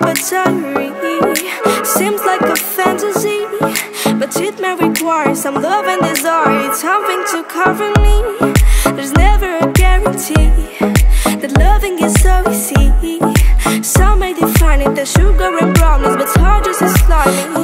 a diary. Seems like a fantasy, but it may require some love and desire. It's something to cover me. There's never a guarantee that loving is so easy. Some may define it as sugar and brownies, but hard just as slimy.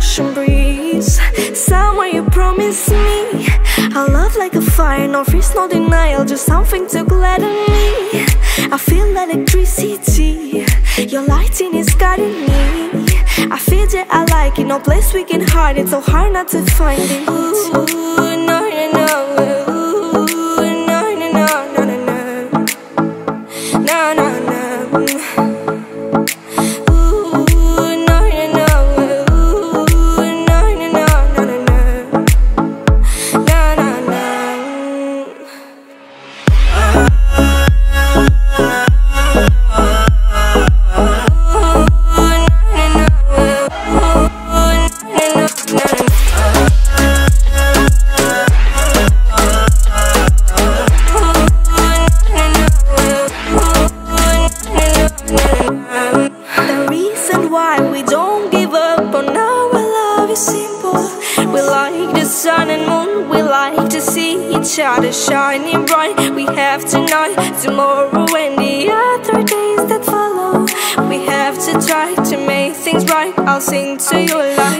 Ocean breeze. Somewhere you promised me. A love like a fire, no freeze, no denial Just something to gladden me. I feel electricity. Your lighting is guiding me. I feel that I like it, no place we can hide it So hard not to find it. Ooh, no, no, no. Ooh, no, no, no, no, no, no No, no, sun and moon, we like to see each other shining bright. We have tonight, tomorrow, and the other days that follow. We have to try to make things right. I'll sing to you like.